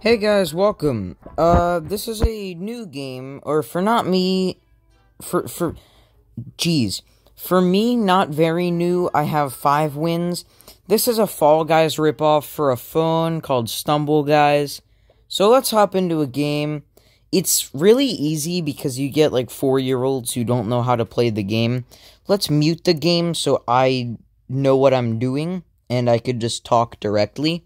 Hey guys, welcome. Uh, this is a new game, or for not me, for, for, geez. For me, not very new, I have five wins. This is a Fall Guys ripoff for a phone called Stumble Guys. So let's hop into a game. It's really easy because you get like four year olds who don't know how to play the game. Let's mute the game so I know what I'm doing and I could just talk directly.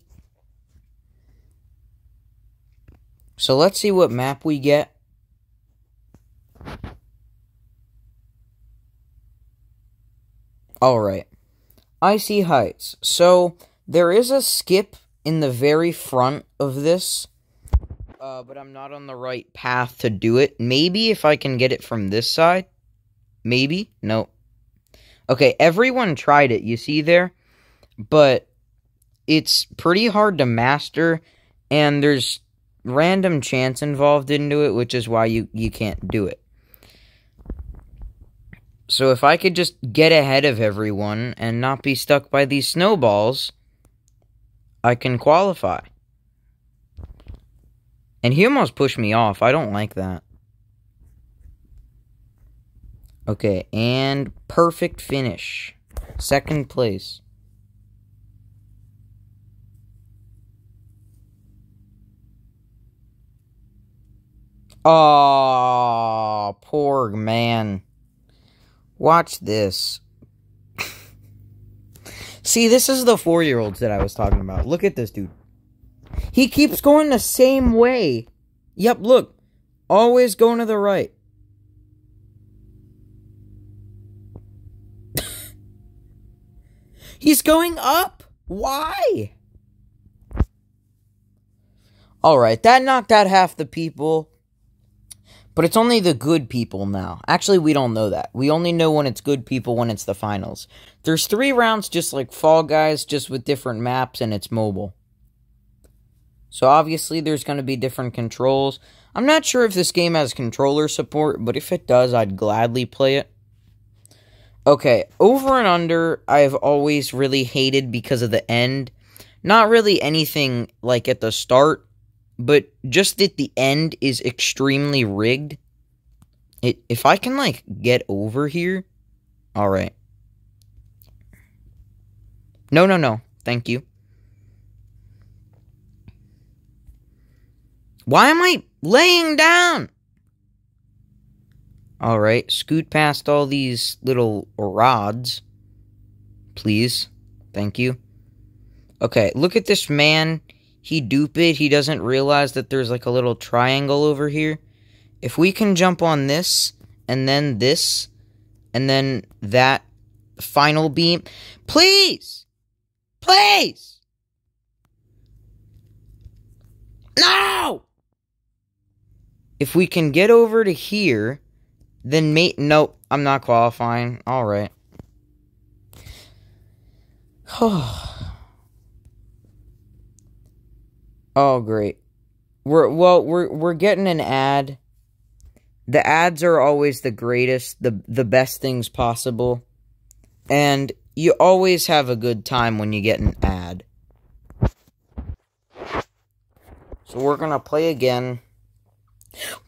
So let's see what map we get. Alright. Icy Heights. So, there is a skip in the very front of this. Uh, but I'm not on the right path to do it. Maybe if I can get it from this side. Maybe. No. Okay, everyone tried it, you see there? But it's pretty hard to master, and there's random chance involved into it, which is why you, you can't do it. So if I could just get ahead of everyone and not be stuck by these snowballs, I can qualify. And he almost pushed me off. I don't like that. Okay, and perfect finish. Second place. Oh, poor man. Watch this. See, this is the four year olds that I was talking about. Look at this dude. He keeps going the same way. Yep, look. Always going to the right. He's going up. Why? Alright, that knocked out half the people. But it's only the good people now. Actually, we don't know that. We only know when it's good people when it's the finals. There's three rounds just like Fall Guys, just with different maps, and it's mobile. So obviously there's going to be different controls. I'm not sure if this game has controller support, but if it does, I'd gladly play it. Okay, over and under, I've always really hated because of the end. Not really anything like at the start, but just that the end is extremely rigged. It if I can like get over here, all right. No, no, no. Thank you. Why am I laying down? All right, scoot past all these little rods. Please. Thank you. Okay, look at this man he dupe it, he doesn't realize that there's like a little triangle over here. If we can jump on this, and then this, and then that final beam. Please! Please! No! If we can get over to here, then mate. Nope, I'm not qualifying. Alright. Oh. Oh, great. We're well, we're we're getting an ad. The ads are always the greatest, the the best things possible. And you always have a good time when you get an ad. So we're going to play again.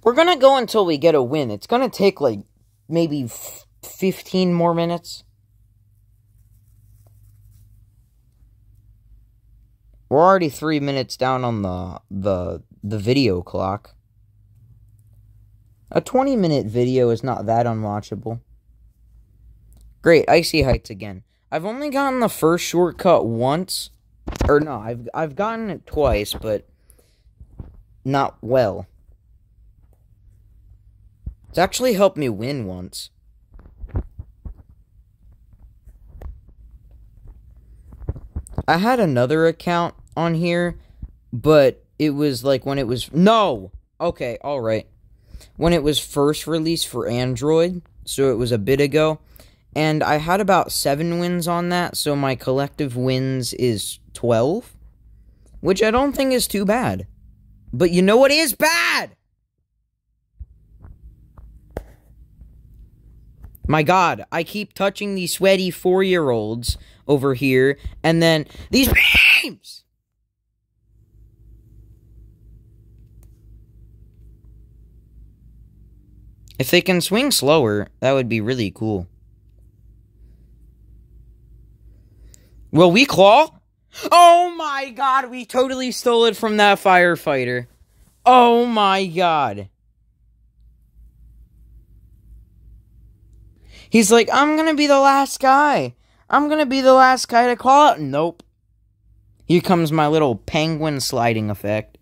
We're going to go until we get a win. It's going to take like maybe 15 more minutes. We're already three minutes down on the the the video clock. A 20 minute video is not that unwatchable. Great, Icy Heights again. I've only gotten the first shortcut once. Or no, I've I've gotten it twice, but not well. It's actually helped me win once. I had another account on here, but it was like when it was no. Okay, all right. When it was first released for Android, so it was a bit ago, and I had about 7 wins on that, so my collective wins is 12, which I don't think is too bad. But you know what is bad? My god, I keep touching these sweaty 4-year-olds over here, and then these beams! If they can swing slower, that would be really cool. Will we claw? Oh my god, we totally stole it from that firefighter. Oh my god. He's like, I'm gonna be the last guy. I'm gonna be the last guy to call out. Nope. Here comes my little penguin sliding effect.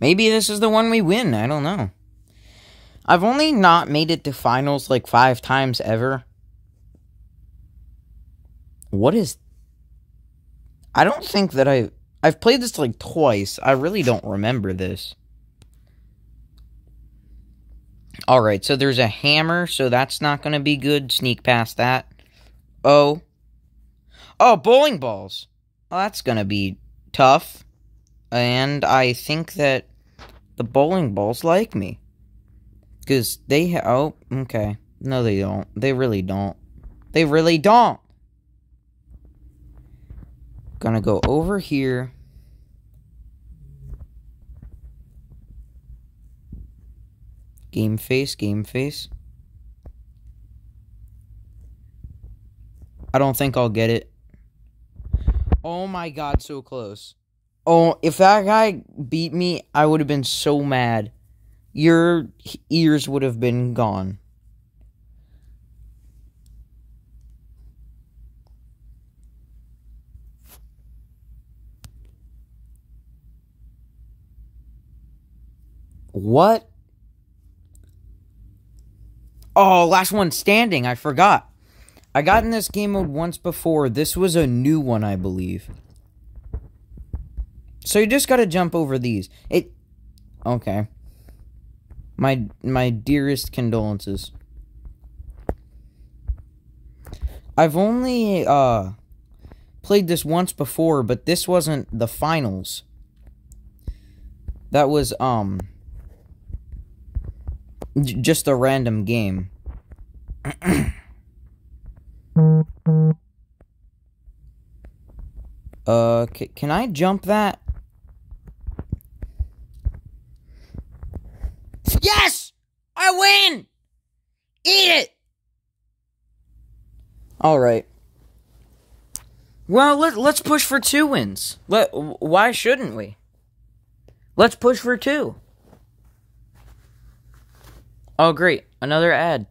Maybe this is the one we win. I don't know. I've only not made it to finals like five times ever. What is. I don't think that I. I've played this like twice. I really don't remember this. Alright, so there's a hammer, so that's not going to be good. Sneak past that. Oh. Oh, bowling balls. Well, that's going to be tough. And I think that the bowling balls like me. Because they... Ha- oh, okay. No, they don't. They really don't. They really don't. Gonna go over here. Game face, game face. I don't think I'll get it. Oh my god, so close. Oh, if that guy beat me, I would have been so mad. Your ears would have been gone. What? Oh, last one standing. I forgot. I got in this game mode once before. This was a new one, I believe. So you just gotta jump over these. It. Okay. My my dearest condolences. I've only uh played this once before, but this wasn't the finals. That was um just a random game. uh, can I jump that? Yes! I win! Eat it! Alright. Well, let, let's push for two wins. Let, why shouldn't we? Let's push for two. Oh, great. Another ad.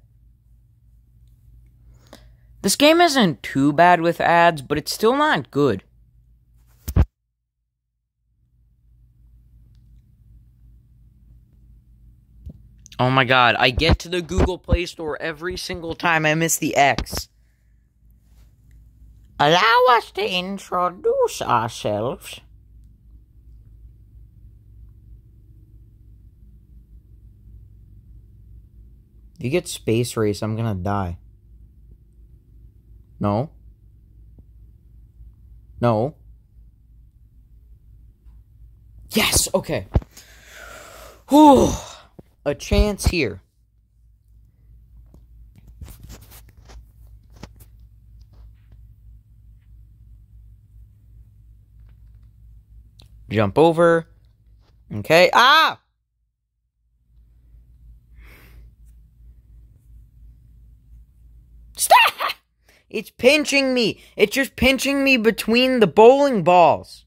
This game isn't too bad with ads, but it's still not good. Oh my god, I get to the Google Play Store every single time I miss the X. Allow us to introduce ourselves. If you get space race, I'm gonna die. No. No. Yes, okay. Whew. A chance here. Jump over. Okay. Ah! Stop! It's pinching me. It's just pinching me between the bowling balls.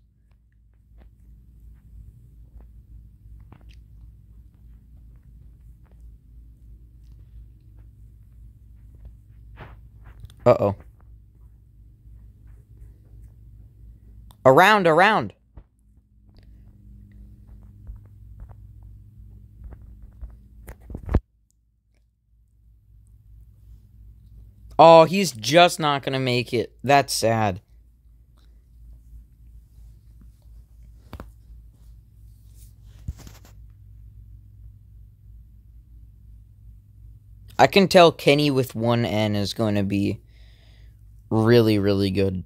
Uh oh. Around, around. Oh, he's just not going to make it. That's sad. I can tell Kenny with one N is going to be really, really good.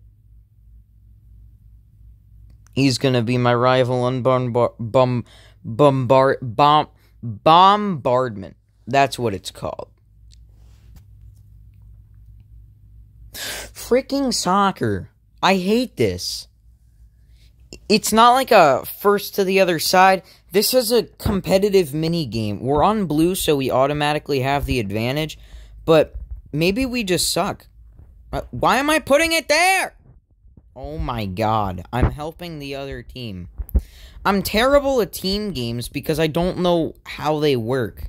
He's going to be my rival on bombard, bum, bombard, bomb, bombardment. That's what it's called. Freaking soccer. I hate this. It's not like a first to the other side. This is a competitive mini game. We're on blue, so we automatically have the advantage. But maybe we just suck. Uh, why am I putting it there? Oh my god. I'm helping the other team. I'm terrible at team games because I don't know how they work.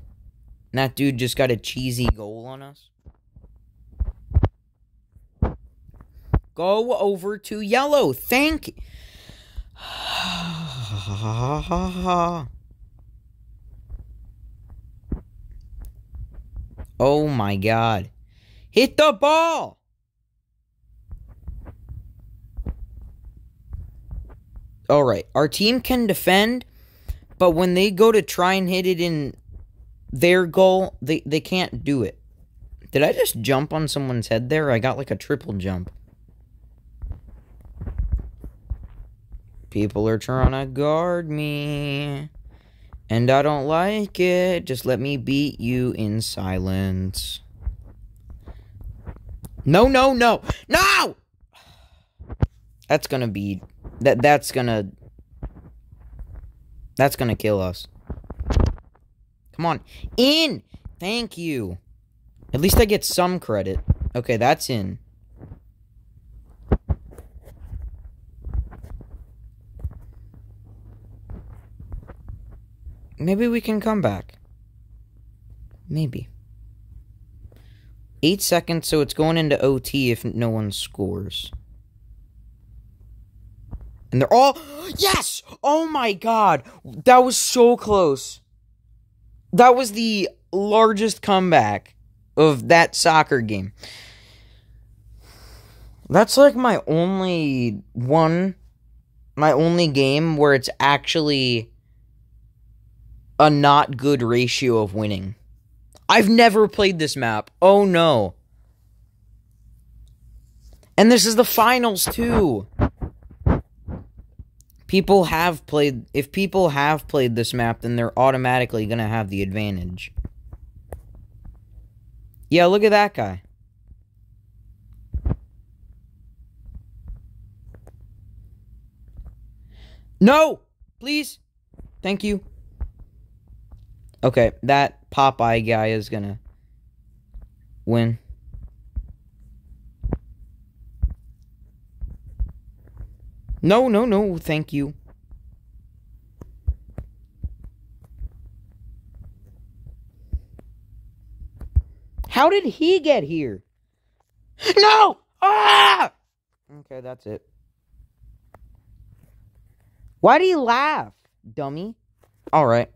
And that dude just got a cheesy goal on us. Go over to yellow. Thank oh my god. Hit the ball! Alright, our team can defend, but when they go to try and hit it in their goal, they, they can't do it. Did I just jump on someone's head there? I got like a triple jump. People are trying to guard me. And I don't like it. Just let me beat you in silence. No, no, no. No! That's gonna be that that's gonna That's gonna kill us. Come on. In! Thank you. At least I get some credit. Okay, that's in. Maybe we can come back. Maybe. Eight seconds, so it's going into OT if no one scores. And they're all. Yes! Oh my god! That was so close. That was the largest comeback of that soccer game. That's like my only one. My only game where it's actually a not good ratio of winning. I've never played this map. Oh no. And this is the finals too. People have played if people have played this map then they're automatically going to have the advantage. Yeah, look at that guy. No! Please. Thank you. Okay, that Popeye guy is gonna win. No, no, no, thank you. How did he get here? No! Ah! Okay, that's it. Why do you laugh, dummy? All right.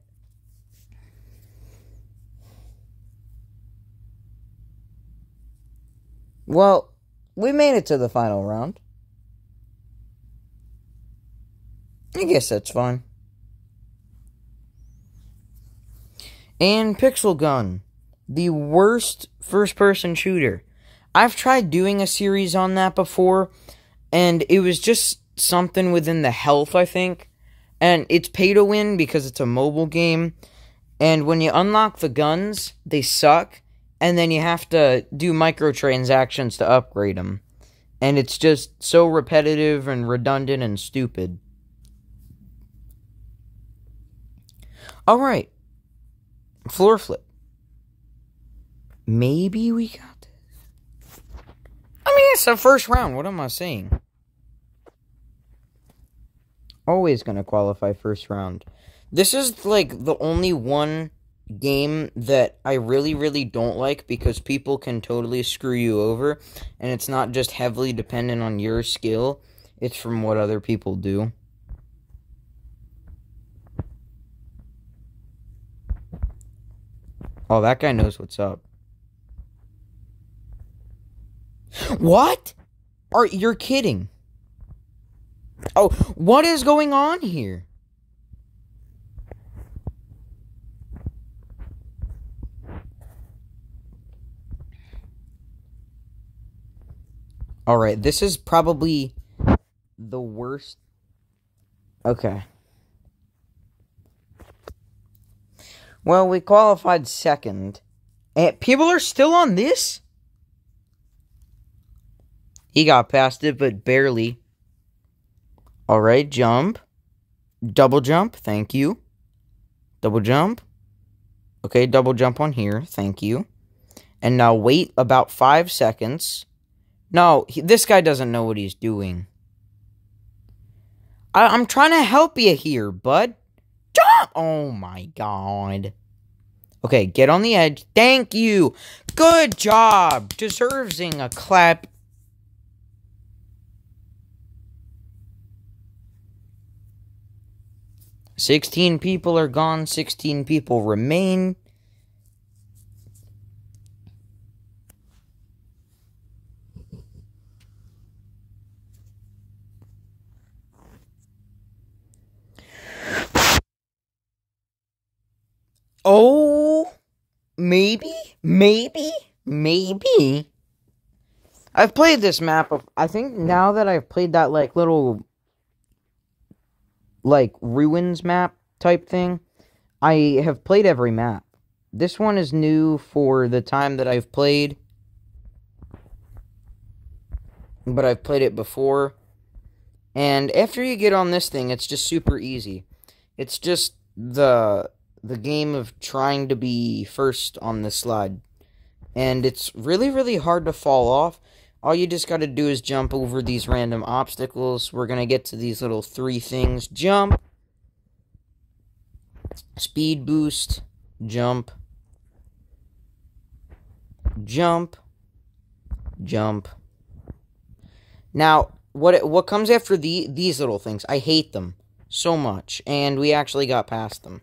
Well, we made it to the final round. I guess that's fine. And Pixel Gun, the worst first person shooter. I've tried doing a series on that before, and it was just something within the health, I think. And it's pay to win because it's a mobile game. And when you unlock the guns, they suck and then you have to do microtransactions to upgrade them. And it's just so repetitive and redundant and stupid. Alright. Floor flip. Maybe we got this. I mean, it's the first round. What am I saying? Always gonna qualify first round. This is like the only one game that I really, really don't like because people can totally screw you over, and it's not just heavily dependent on your skill, it's from what other people do. Oh, that guy knows what's up. What? Are you're kidding? Oh, what is going on here? Alright, this is probably the worst. Okay. Well, we qualified second. And people are still on this? He got past it, but barely. Alright, jump. Double jump, thank you. Double jump. Okay, double jump on here. Thank you. And now wait about five seconds. No, he, this guy doesn't know what he's doing. I, I'm trying to help you here, bud. Jump! Oh my god. Okay, get on the edge. Thank you. Good job. Deserving a clap. Sixteen people are gone. Sixteen people remain. Oh, maybe, maybe, maybe. I've played this map. Of, I think now that I've played that like little, like ruins map type thing, I have played every map. This one is new for the time that I've played, but I've played it before. And after you get on this thing, it's just super easy. It's just the the game of trying to be first on the slide. And it's really, really hard to fall off. All you just got to do is jump over these random obstacles. We're going to get to these little three things. Jump. Speed boost. Jump. Jump. Jump. Now, what what comes after the these little things? I hate them so much, and we actually got past them.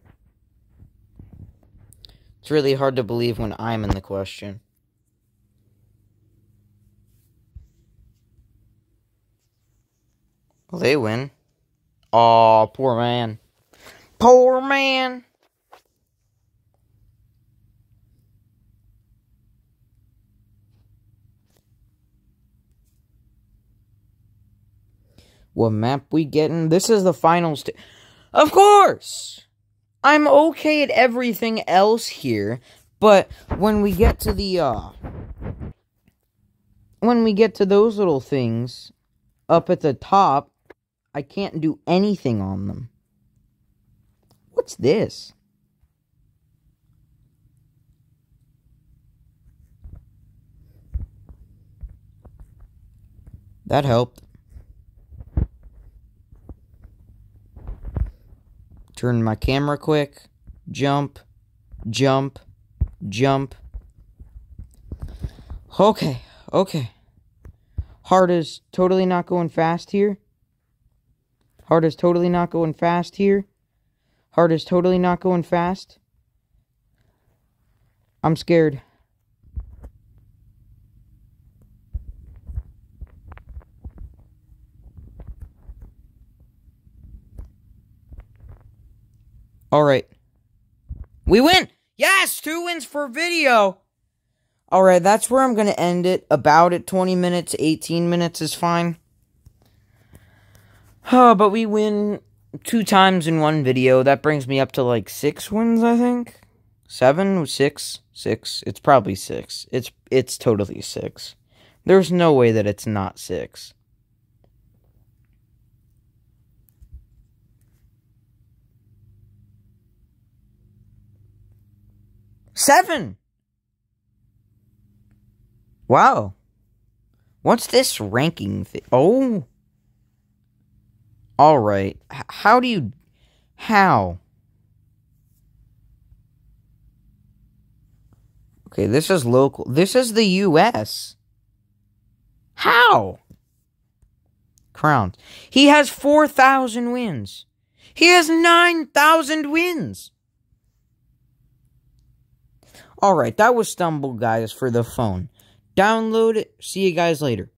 It's really hard to believe when I'm in the question. Well, they win. Oh, poor man. Poor man. What map we getting? This is the final stage. Of course! I'm okay at everything else here, but when we get to the, uh, when we get to those little things up at the top, I can't do anything on them. What's this? That helped. Turn my camera quick. Jump. Jump. Jump. Okay. Okay. Heart is totally not going fast here. Heart is totally not going fast here. Heart is totally not going fast. I'm scared. All right. We win! Yes! Two wins for video! All right, that's where I'm going to end it. About at 20 minutes, 18 minutes is fine. Oh, but we win two times in one video. That brings me up to like six wins, I think. Seven, six, six. It's probably six. It's it's totally six. There's no way that it's not six. Seven. Wow. What's this ranking thing? Oh. All right. H how do you. How? Okay, this is local. This is the U.S. How? Crowns. He has 4,000 wins. He has 9,000 wins. Alright, that was Stumble, guys, for the phone. Download it. See you guys later.